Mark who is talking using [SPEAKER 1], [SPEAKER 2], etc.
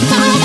[SPEAKER 1] Bye.